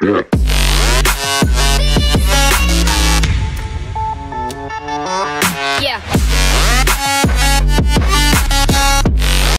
Yeah.